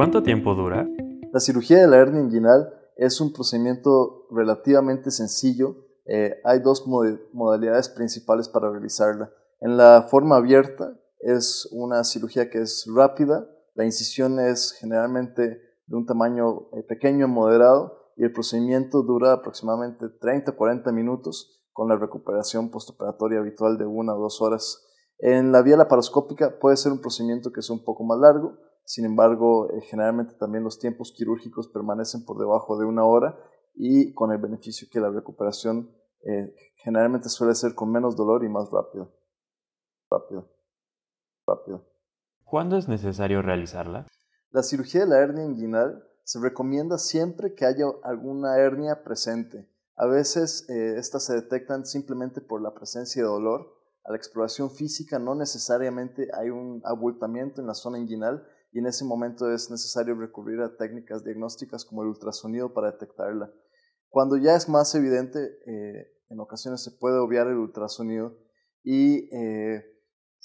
¿Cuánto tiempo dura? La cirugía de la hernia inguinal es un procedimiento relativamente sencillo. Eh, hay dos modalidades principales para realizarla. En la forma abierta es una cirugía que es rápida, la incisión es generalmente de un tamaño eh, pequeño y moderado y el procedimiento dura aproximadamente 30-40 minutos con la recuperación postoperatoria habitual de una o dos horas. En la vía laparoscópica puede ser un procedimiento que es un poco más largo, sin embargo, eh, generalmente también los tiempos quirúrgicos permanecen por debajo de una hora y con el beneficio que la recuperación eh, generalmente suele ser con menos dolor y más rápido. Rápido. Rápido. ¿Cuándo es necesario realizarla? La cirugía de la hernia inguinal se recomienda siempre que haya alguna hernia presente. A veces eh, estas se detectan simplemente por la presencia de dolor. A la exploración física no necesariamente hay un abultamiento en la zona inguinal, y en ese momento es necesario recurrir a técnicas diagnósticas como el ultrasonido para detectarla. Cuando ya es más evidente, eh, en ocasiones se puede obviar el ultrasonido y eh,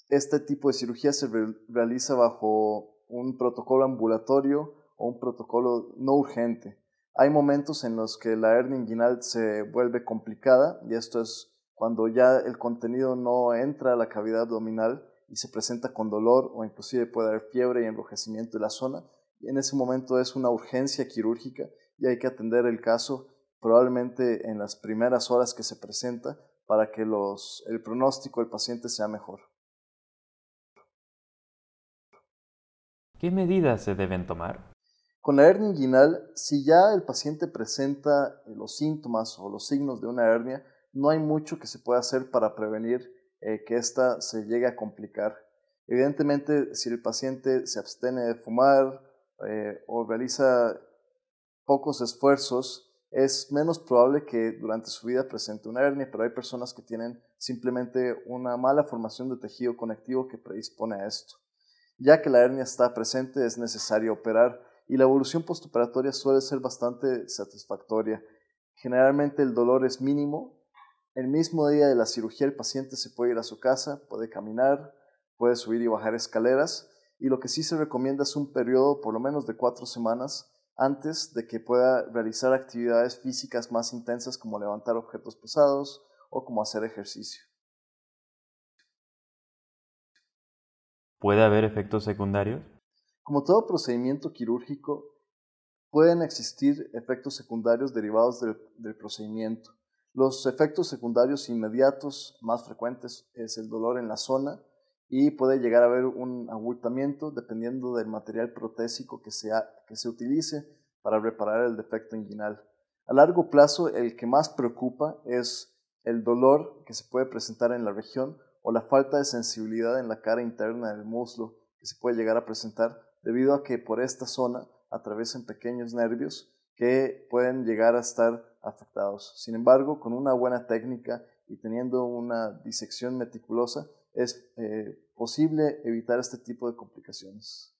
este tipo de cirugía se realiza bajo un protocolo ambulatorio o un protocolo no urgente. Hay momentos en los que la hernia inguinal se vuelve complicada y esto es cuando ya el contenido no entra a la cavidad abdominal y se presenta con dolor o inclusive puede haber fiebre y enrojecimiento de la zona. Y en ese momento es una urgencia quirúrgica y hay que atender el caso probablemente en las primeras horas que se presenta para que los, el pronóstico del paciente sea mejor. ¿Qué medidas se deben tomar? Con la hernia inguinal, si ya el paciente presenta los síntomas o los signos de una hernia, no hay mucho que se pueda hacer para prevenir eh, que ésta se llegue a complicar. Evidentemente, si el paciente se abstiene de fumar eh, o realiza pocos esfuerzos, es menos probable que durante su vida presente una hernia, pero hay personas que tienen simplemente una mala formación de tejido conectivo que predispone a esto. Ya que la hernia está presente, es necesario operar y la evolución postoperatoria suele ser bastante satisfactoria. Generalmente el dolor es mínimo el mismo día de la cirugía el paciente se puede ir a su casa, puede caminar, puede subir y bajar escaleras y lo que sí se recomienda es un periodo por lo menos de cuatro semanas antes de que pueda realizar actividades físicas más intensas como levantar objetos pesados o como hacer ejercicio. ¿Puede haber efectos secundarios? Como todo procedimiento quirúrgico, pueden existir efectos secundarios derivados del procedimiento. Los efectos secundarios inmediatos más frecuentes es el dolor en la zona y puede llegar a haber un abultamiento dependiendo del material protésico que, que se utilice para reparar el defecto inguinal. A largo plazo, el que más preocupa es el dolor que se puede presentar en la región o la falta de sensibilidad en la cara interna del muslo que se puede llegar a presentar debido a que por esta zona atraviesan pequeños nervios que pueden llegar a estar afectados. Sin embargo, con una buena técnica y teniendo una disección meticulosa, es eh, posible evitar este tipo de complicaciones.